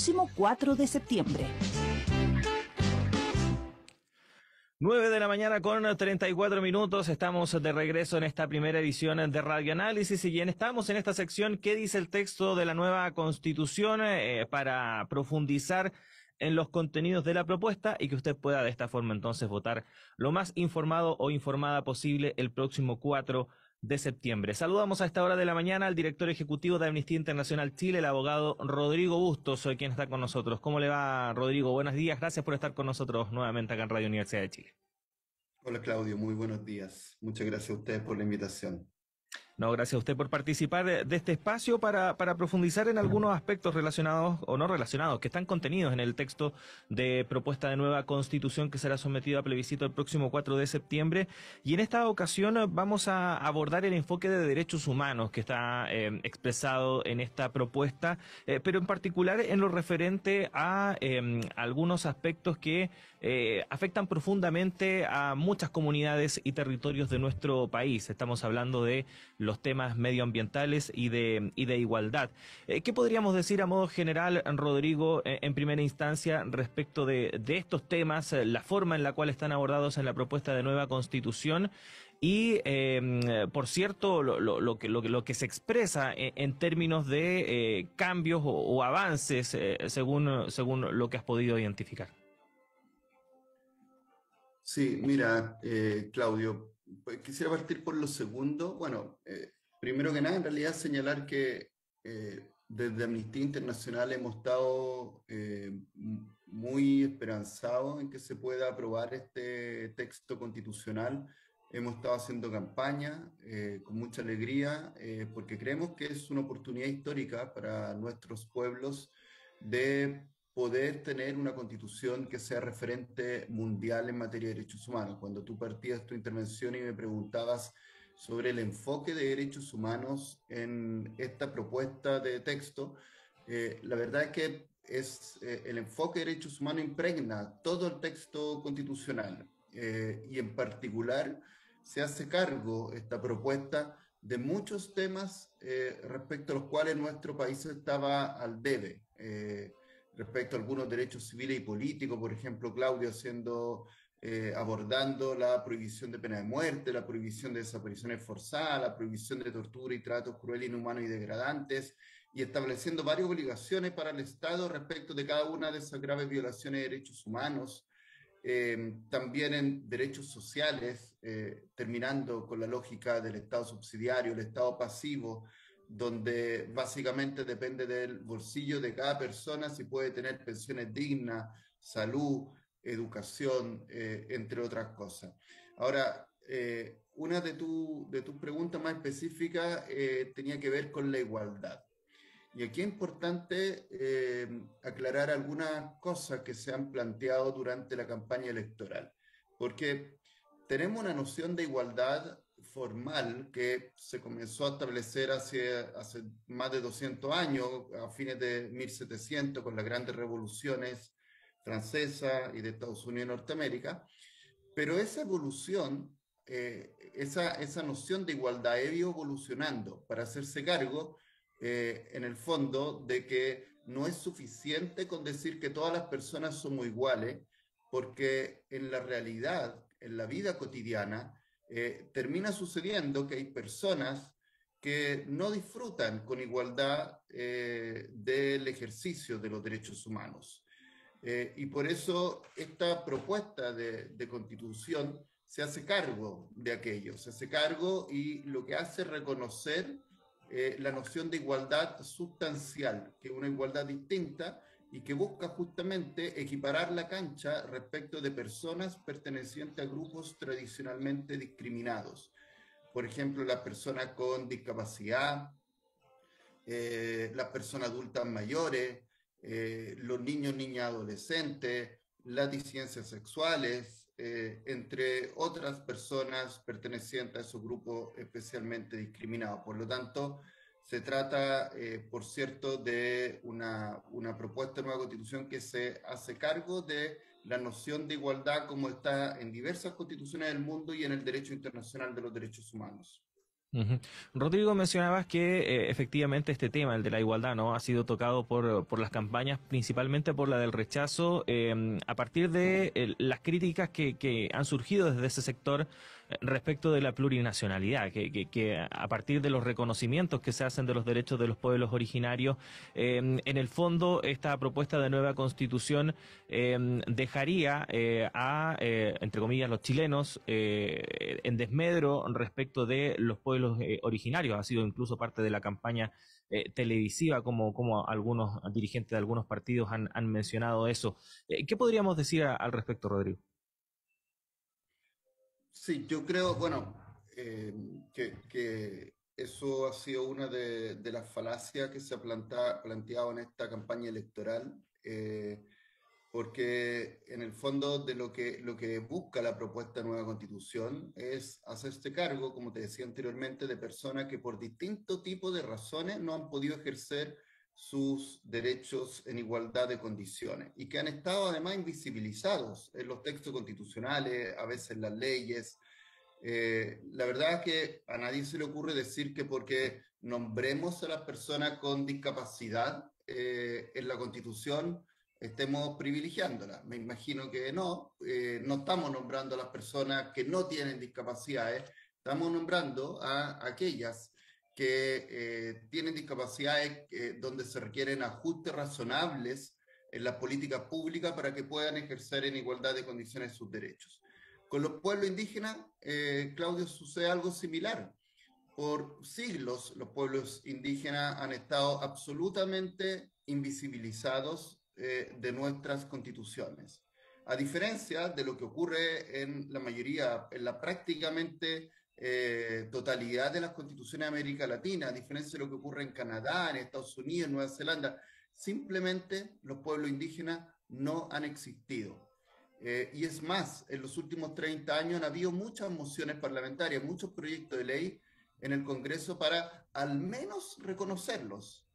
próximo 4 de septiembre. 9 de la mañana con 34 minutos. Estamos de regreso en esta primera edición de Radio Análisis y estamos en esta sección ¿Qué dice el texto de la nueva constitución? Eh, para profundizar en los contenidos de la propuesta y que usted pueda de esta forma entonces votar lo más informado o informada posible el próximo 4 de septiembre. Saludamos a esta hora de la mañana al director ejecutivo de Amnistía Internacional Chile, el abogado Rodrigo Bustos, quien está con nosotros. ¿Cómo le va, Rodrigo? Buenos días. Gracias por estar con nosotros nuevamente acá en Radio Universidad de Chile. Hola, Claudio. Muy buenos días. Muchas gracias a ustedes por la invitación. No, gracias a usted por participar de, este espacio para, para, profundizar en algunos aspectos relacionados o no relacionados que están contenidos en el texto de propuesta de nueva constitución que será sometido a plebiscito el próximo 4 de septiembre. Y en esta ocasión vamos a abordar el enfoque de derechos humanos que está eh, expresado en esta propuesta, eh, pero en particular en lo referente a eh, algunos aspectos que afectan profundamente a muchas comunidades y territorios de nuestro país. Estamos hablando de temas medioambientales y de, y de igualdad. Eh, ¿Qué podríamos decir a modo general, Rodrigo, eh, en primera instancia respecto de, estos temas, eh, la forma en la cual están abordados en la propuesta de nueva constitución y, por cierto, lo, lo, que, lo, lo, que se expresa en, términos de cambios o, avances según, según lo que has podido identificar? Sí, mira, Claudio, pues, quisiera partir por lo segundo. Bueno, eh, primero que nada, en realidad señalar que eh, desde Amnistía Internacional hemos estado eh, muy esperanzados en que se pueda aprobar este texto constitucional. Hemos estado haciendo campaña con mucha alegría porque creemos que es una oportunidad histórica para nuestros pueblos de poder tener una constitución que sea referente mundial en materia de derechos humanos. Cuando tú partías tu intervención y me preguntabas sobre el enfoque de derechos humanos en esta propuesta de texto, eh, la verdad es que es, eh, el enfoque de derechos humanos impregna todo el texto constitucional eh, y en particular se hace cargo esta propuesta de muchos temas respecto a los cuales nuestro país estaba al debe respecto a algunos derechos civiles y políticos, por ejemplo, Claudio haciendo, eh, abordando la prohibición de pena de muerte, la prohibición de desapariciones forzadas, la prohibición de tortura y tratos crueles, inhumanos y degradantes, y estableciendo varias obligaciones para el Estado respecto de cada una de esas graves violaciones de derechos humanos. Eh, también en derechos sociales, eh, terminando con la lógica del Estado subsidiario, el Estado pasivo, donde básicamente depende del bolsillo de cada persona si puede tener pensiones dignas, salud, educación, eh, entre otras cosas. Ahora, eh, una de, de tus preguntas más específicas eh, tenía que ver con la igualdad. Y aquí es importante aclarar algunas cosas que se han planteado durante la campaña electoral, porque tenemos una noción de igualdad formal que se comenzó a establecer hace, hace más de 200 años, a fines de 1700, con las grandes revoluciones francesa y de Estados Unidos y Norteamérica, pero esa evolución, eh, esa, esa noción de igualdad ha ido evolucionando para hacerse cargo, eh, en el fondo, de que no es suficiente con decir que todas las personas somos iguales, porque en la realidad, en la vida cotidiana, eh, termina sucediendo que hay personas que no disfrutan con igualdad eh, del ejercicio de los derechos humanos. Eh, y por eso esta propuesta de, constitución se hace cargo de aquello, se hace cargo y lo que hace reconocer la noción de igualdad sustancial, que es una igualdad distinta y que busca justamente equiparar la cancha respecto de personas pertenecientes a grupos tradicionalmente discriminados. Por ejemplo, las personas con discapacidad, eh, las personas adultas mayores, eh, los niños, niñas, adolescentes, las disidencias sexuales, eh, entre otras personas pertenecientes a esos grupos especialmente discriminados. Por lo tanto, se trata, eh, por cierto, de una, una, propuesta de nueva constitución que se hace cargo de la noción de igualdad como está en diversas constituciones del mundo y en el derecho internacional de los derechos humanos. Rodrigo, mencionabas que eh, efectivamente este tema, el de la igualdad, no ha sido tocado por, por las campañas, principalmente por la del rechazo, eh, a partir de las críticas que, que han surgido desde ese sector respecto de la plurinacionalidad, que, a partir de los reconocimientos que se hacen de los derechos de los pueblos originarios, em, en el fondo esta propuesta de nueva constitución em, dejaría eh, a, eh, entre comillas, los chilenos eh, en desmedro respecto de los pueblos originarios. Ha sido incluso parte de la campaña televisiva, como, como algunos dirigentes de algunos partidos han, mencionado eso. ¿Qué podríamos decir al respecto, Rodrigo? Sí, yo creo, bueno, eh, que, eso ha sido una de, las falacias que se ha planteado en esta campaña electoral, eh, porque en el fondo de lo que, lo que busca la propuesta de nueva constitución es hacerse cargo, como te decía anteriormente, de personas que por distintos tipos de razones no han podido ejercer sus derechos en igualdad de condiciones y que han estado además invisibilizados en los textos constitucionales, a veces en las leyes. Eh, la verdad es que a nadie se le ocurre decir que porque nombremos a las personas con discapacidad eh, en la constitución estemos privilegiándolas. Me imagino que no, eh, no estamos nombrando a las personas que no tienen discapacidades, estamos nombrando a aquellas que eh, tienen discapacidades eh, donde se requieren ajustes razonables en las políticas públicas para que puedan ejercer en igualdad de condiciones sus derechos. Con los pueblos indígenas, eh, Claudio, sucede algo similar. Por siglos los pueblos indígenas han estado absolutamente invisibilizados de nuestras constituciones. A diferencia de lo que ocurre en la mayoría, en la prácticamente eh, totalidad de las constituciones de América Latina, a diferencia de lo que ocurre en Canadá, en Estados Unidos, en Nueva Zelanda. Simplemente los pueblos indígenas no han existido. Eh, y es más, en los últimos 30 años han habido muchas mociones parlamentarias, muchos proyectos de ley en el Congreso para al menos reconocerlos.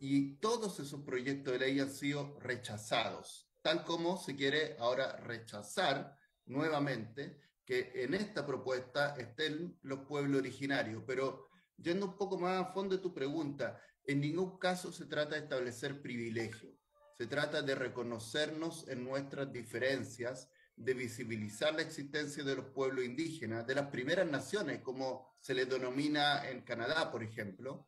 Y todos esos proyectos de ley han sido rechazados, tal como se quiere ahora rechazar nuevamente que en esta propuesta estén los pueblos originarios. Pero yendo un poco más a fondo de tu pregunta, en ningún caso se trata de establecer privilegios. Se trata de reconocernos en nuestras diferencias, de visibilizar la existencia de los pueblos indígenas, de las primeras naciones, como se les denomina en Canadá, por ejemplo,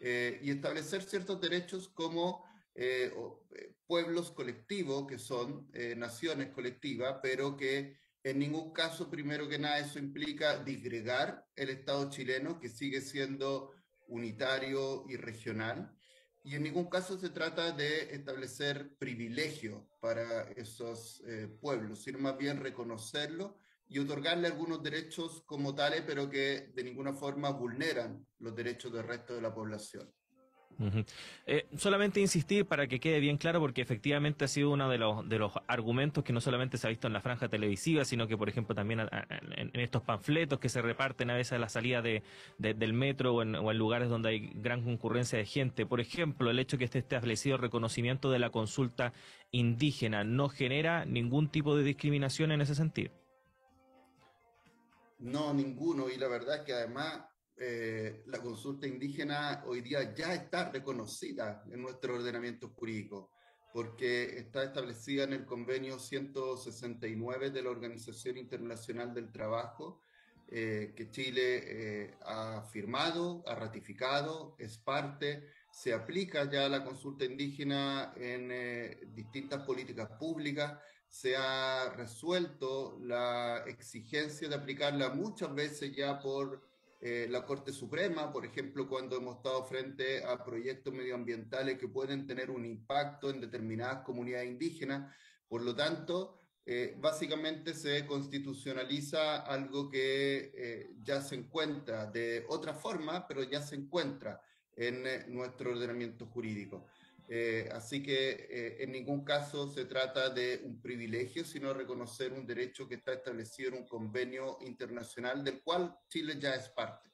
eh, y establecer ciertos derechos como eh, eh, pueblos colectivos, que son naciones colectivas, pero que en ningún caso, primero que nada, eso implica disgregar el Estado chileno, que sigue siendo unitario y regional. Y en ningún caso se trata de establecer privilegios para esos eh, pueblos, sino más bien reconocerlo y otorgarle algunos derechos como tales, pero que de ninguna forma vulneran los derechos del resto de la población. Eh, solamente insistir para que quede bien claro, porque efectivamente ha sido uno de los, de los argumentos que no solamente se ha visto en la franja televisiva, sino que, por ejemplo, también en, estos panfletos que se reparten a veces a la salida de, del metro o en, lugares donde hay gran concurrencia de gente. Por ejemplo, el hecho que esté establecido reconocimiento de la consulta indígena no genera ningún tipo de discriminación en ese sentido. No, ninguno. Y la verdad es que además eh, la consulta indígena hoy día ya está reconocida en nuestro ordenamiento jurídico, porque está establecida en el convenio 169 de la Organización Internacional del Trabajo, eh, que Chile eh, ha firmado, ha ratificado, es parte, se aplica ya la consulta indígena en distintas políticas públicas, se ha resuelto la exigencia de aplicarla muchas veces ya por eh, la Corte Suprema, por ejemplo, cuando hemos estado frente a proyectos medioambientales que pueden tener un impacto en determinadas comunidades indígenas. Por lo tanto, eh, básicamente se constitucionaliza algo que eh, ya se encuentra de otra forma, pero ya se encuentra en nuestro ordenamiento jurídico. Eh, así que eh, en ningún caso se trata de un privilegio, sino reconocer un derecho que está establecido en un convenio internacional del cual Chile ya es parte.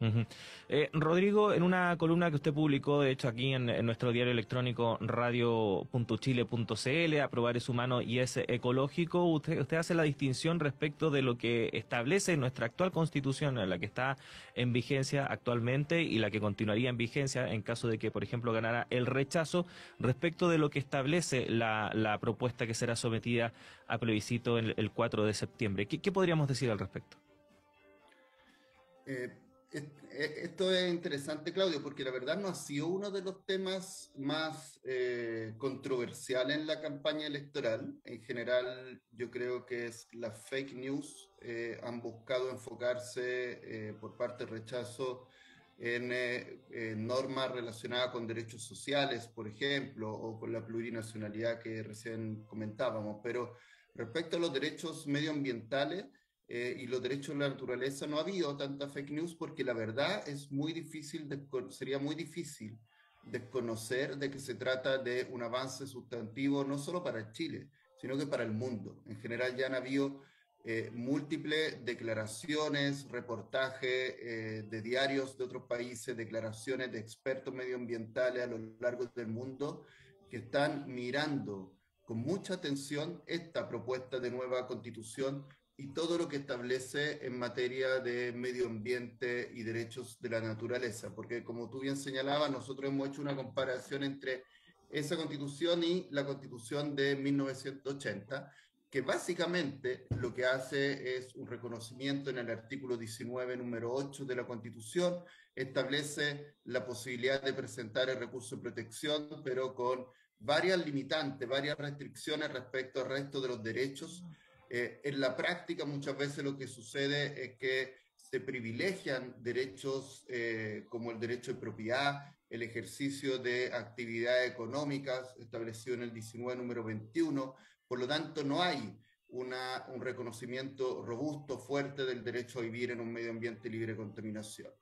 Eh, Rodrigo, en una columna que usted publicó, de hecho aquí en, nuestro diario electrónico radio.chile.cl, aprobar es humano y es ecológico, usted, usted hace la distinción respecto de lo que establece nuestra actual constitución, la que está en vigencia actualmente y la que continuaría en vigencia en caso de que, por ejemplo, ganara el rechazo, respecto de lo que establece la, propuesta que será sometida a plebiscito el, 4 de septiembre. ¿Qué, podríamos decir al respecto? Eh, esto es interesante, Claudio, porque la verdad no ha sido uno de los temas más eh, controversiales en la campaña electoral. En general, yo creo que es las fake news eh, han buscado enfocarse eh, por parte del rechazo en normas relacionadas con derechos sociales, por ejemplo, o con la plurinacionalidad que recién comentábamos. Pero respecto a los derechos medioambientales, eh, y los derechos de la naturaleza, no ha habido tanta fake news porque la verdad es muy difícil, sería muy difícil desconocer de que se trata de un avance sustantivo no solo para Chile, sino que para el mundo. En general ya han habido eh, múltiples declaraciones, reportajes eh, de diarios de otros países, declaraciones de expertos medioambientales a lo largo del mundo que están mirando con mucha atención esta propuesta de nueva constitución y todo lo que establece en materia de medio ambiente y derechos de la naturaleza, porque como tú bien señalabas, nosotros hemos hecho una comparación entre esa constitución y la constitución de 1980, que básicamente lo que hace es un reconocimiento en el artículo 19, número 8 de la constitución, establece la posibilidad de presentar el recurso de protección, pero con varias limitantes, varias restricciones respecto al resto de los derechos eh, en la práctica muchas veces lo que sucede es que se privilegian derechos eh, como el derecho de propiedad, el ejercicio de actividades económicas establecido en el 19 número 21, por lo tanto no hay una, un reconocimiento robusto, fuerte del derecho a vivir en un medio ambiente libre de contaminación.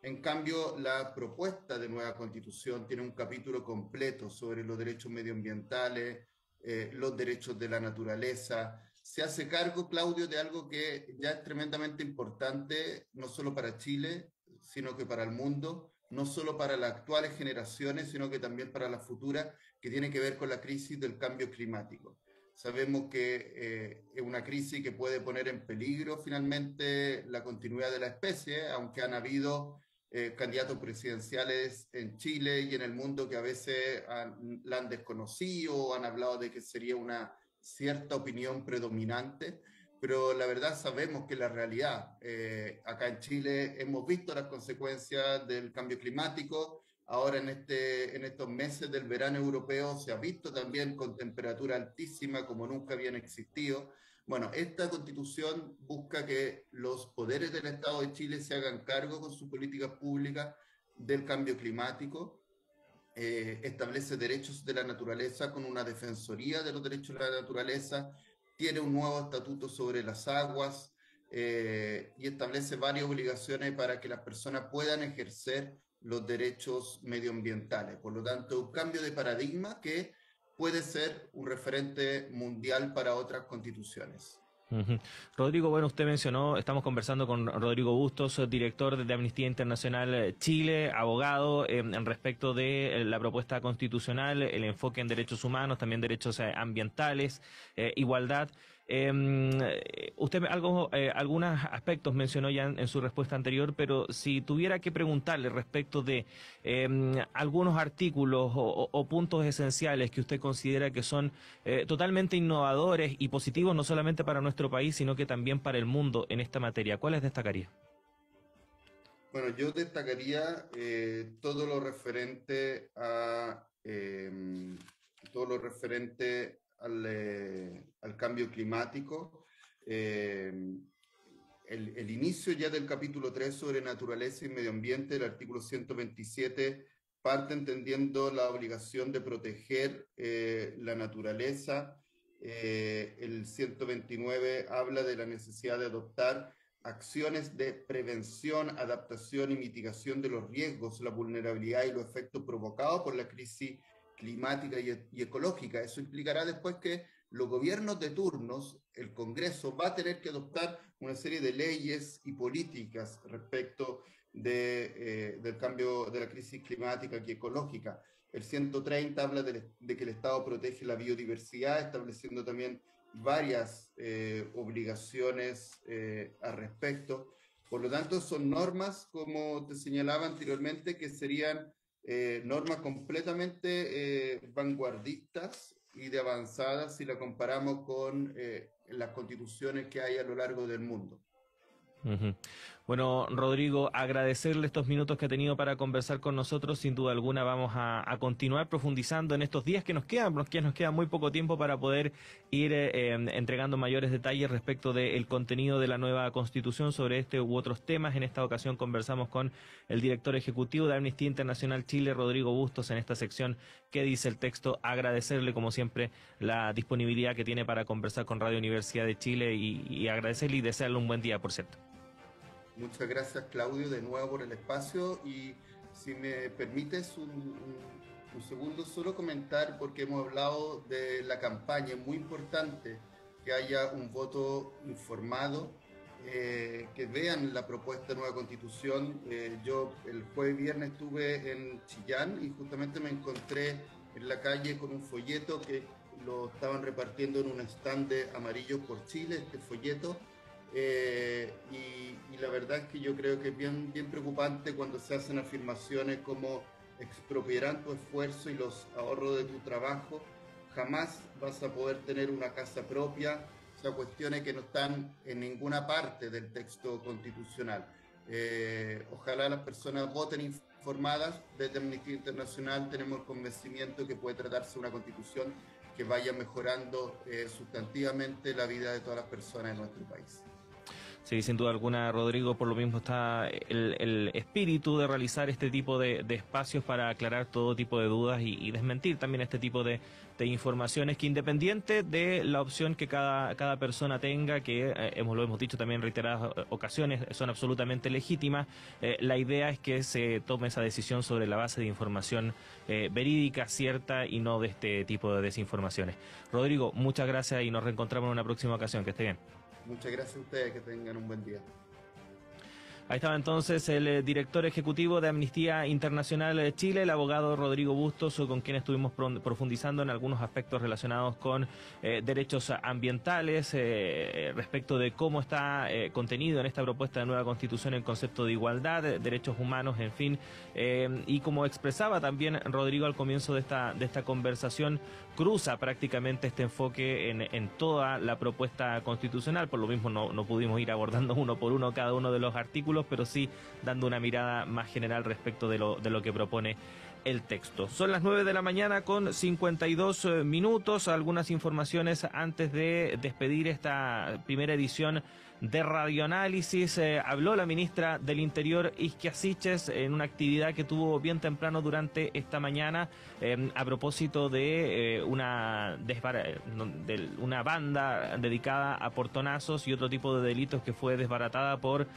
En cambio, la propuesta de nueva constitución tiene un capítulo completo sobre los derechos medioambientales, eh, los derechos de la naturaleza, se hace cargo, Claudio, de algo que ya es tremendamente importante, no solo para Chile, sino que para el mundo, no solo para las actuales generaciones, sino que también para las futuras, que tiene que ver con la crisis del cambio climático. Sabemos que eh, es una crisis que puede poner en peligro finalmente la continuidad de la especie, aunque han habido eh, candidatos presidenciales en Chile y en el mundo que a veces la han desconocido han hablado de que sería una cierta opinión predominante, pero la verdad sabemos que la realidad, eh, acá en Chile hemos visto las consecuencias del cambio climático, ahora en, este, en estos meses del verano europeo se ha visto también con temperatura altísima como nunca habían existido. Bueno, esta constitución busca que los poderes del Estado de Chile se hagan cargo con sus políticas públicas del cambio climático eh, establece derechos de la naturaleza con una defensoría de los derechos de la naturaleza, tiene un nuevo estatuto sobre las aguas eh, y establece varias obligaciones para que las personas puedan ejercer los derechos medioambientales. Por lo tanto, un cambio de paradigma que puede ser un referente mundial para otras constituciones. Rodrigo, bueno, usted mencionó, estamos conversando con Rodrigo Bustos, director de Amnistía Internacional eh, Chile, abogado eh, en respecto de eh, la propuesta constitucional, el enfoque en derechos humanos, también derechos ambientales, igualdad. Em, eh, usted algo, eh, algunos aspectos mencionó ya en, su respuesta anterior, pero si tuviera que preguntarle respecto de em, algunos artículos o, puntos esenciales que usted considera que son eh, totalmente innovadores y positivos no solamente para nuestro país, sino que también para el mundo en esta materia, ¿cuáles destacaría? Bueno, yo destacaría todo lo referente a em, todo lo referente eh, al, cambio climático. Eh, el, inicio ya del capítulo 3 sobre naturaleza y medio ambiente, el artículo 127, parte entendiendo la obligación de proteger eh, la naturaleza. el 129 habla de la necesidad de adoptar acciones de prevención, adaptación y mitigación de los riesgos, la vulnerabilidad y los efectos provocados por la crisis climática y, ecológica. Eso implicará después que los gobiernos de turnos, el Congreso, va a tener que adoptar una serie de leyes y políticas respecto eh, del cambio de la crisis climática y ecológica. El 130 habla de, que el Estado protege la biodiversidad, estableciendo también varias eh, obligaciones eh, al respecto. Por lo tanto, son normas, como te señalaba anteriormente, que serían eh, normas completamente vanguardistas y de avanzadas si la comparamos con las constituciones que hay a lo largo del mundo. Bueno, Rodrigo, agradecerle estos minutos que ha tenido para conversar con nosotros. Sin duda alguna vamos a, continuar profundizando en estos días que nos quedan, porque nos queda muy poco tiempo para poder ir eh, em, entregando mayores detalles respecto del contenido de la nueva constitución sobre este u otros temas. En esta ocasión conversamos con el director ejecutivo de Amnistía Internacional Chile, Rodrigo Bustos, en esta sección que dice el texto. Agradecerle, como siempre, la disponibilidad que tiene para conversar con Radio Universidad de Chile y, y agradecerle y desearle un buen día, por cierto. Muchas gracias Claudio de nuevo por el espacio y si me permites un, segundo solo comentar porque hemos hablado de la campaña, es muy importante que haya un voto informado, eh, que vean la propuesta de nueva constitución. Eh, yo el jueves viernes estuve en Chillán y justamente me encontré en la calle con un folleto que lo estaban repartiendo en un stand de Amarillo por Chile, este folleto eh, y, la verdad es que yo creo que es bien, bien preocupante cuando se hacen afirmaciones como expropiarán tu esfuerzo y los ahorros de tu trabajo, jamás vas a poder tener una casa propia, o sea, cuestiones que no están en ninguna parte del texto constitucional. Eh, ojalá las personas voten informadas. Desde Amnistía Internacional tenemos el convencimiento que puede tratarse una constitución que vaya mejorando eh, sustantivamente la vida de todas las personas en nuestro país. Sí, sin duda alguna, Rodrigo, por lo mismo está el, espíritu de realizar este tipo de, espacios para aclarar todo tipo de dudas y, desmentir también este tipo de, informaciones que independiente de la opción que cada, cada persona tenga, que eh, hemos, lo hemos dicho también en reiteradas ocasiones, son absolutamente legítimas, eh, la idea es que se tome esa decisión sobre la base de información eh, verídica, cierta y no de este tipo de desinformaciones. Rodrigo, muchas gracias y nos reencontramos en una próxima ocasión. Que esté bien. Muchas gracias a ustedes, que tengan un buen día. Ahí estaba entonces el eh, director ejecutivo de Amnistía Internacional de Chile, el abogado Rodrigo Bustos, con quien estuvimos profundizando en algunos aspectos relacionados con eh, derechos ambientales, eh, respecto de cómo está contenido en esta propuesta de nueva constitución el concepto de igualdad, derechos humanos, en fin. y como expresaba también Rodrigo al comienzo de esta, de esta conversación, cruza prácticamente este enfoque en, toda la propuesta constitucional, por lo mismo no, no pudimos ir abordando uno por uno cada uno de los artículos, pero sí dando una mirada más general respecto de lo, de lo que propone el texto. Son las 9 de la mañana con 52 eh, minutos. Algunas informaciones antes de despedir esta primera edición de radioanálisis. Eh, habló la ministra del Interior, Isquia Siches, en una actividad que tuvo bien temprano durante esta mañana eh, a propósito de, eh, una, de una banda dedicada a portonazos y otro tipo de delitos que fue desbaratada por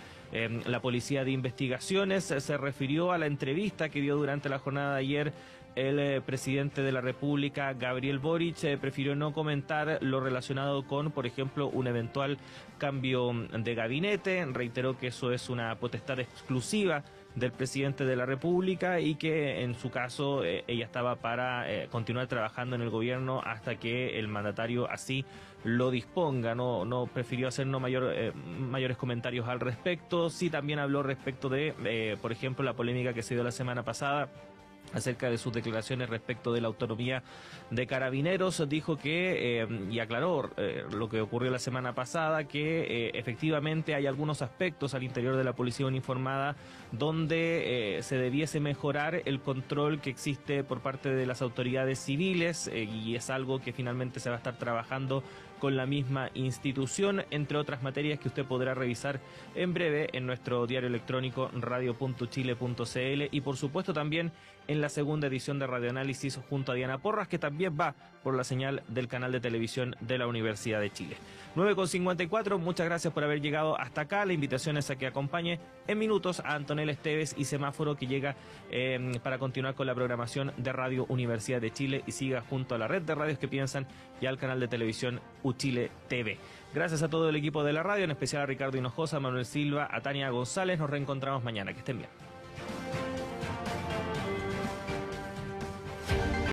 la Policía de Investigaciones. Se refirió a la entrevista que dio durante la jornada de ayer el eh, presidente de la República, Gabriel Boric, eh, prefirió no comentar lo relacionado con, por ejemplo, un eventual cambio de gabinete. Reiteró que eso es una potestad exclusiva del presidente de la República y que en su caso eh, ella estaba para continuar trabajando en el gobierno hasta que el mandatario así lo disponga. No, no prefirió hacer no mayor, mayores comentarios al respecto. Sí también habló respecto de, por ejemplo, la polémica que se dio la semana pasada acerca de sus declaraciones respecto de la autonomía de carabineros, dijo que, eh, y aclaró eh, lo que ocurrió la semana pasada, que eh, efectivamente hay algunos aspectos al interior de la policía uniformada donde se debiese mejorar el control que existe por parte de las autoridades civiles y es algo que finalmente se va a estar trabajando con la misma institución, entre otras materias que usted podrá revisar en breve en nuestro diario electrónico radio.chile.cl y por supuesto también en la segunda edición de Radioanálisis junto a Diana Porras, que también va por la señal del canal de televisión de la Universidad de Chile. 9.54, muchas gracias por haber llegado hasta acá. La invitación es a que acompañe en minutos a Antonella Esteves y Semáforo, que llega eh, para continuar con la programación de Radio Universidad de Chile y siga junto a la red de radios que piensan y al canal de televisión Uchile TV. Gracias a todo el equipo de la radio, en especial a Ricardo Hinojosa, Manuel Silva, a Tania González. Nos reencontramos mañana. Que estén bien.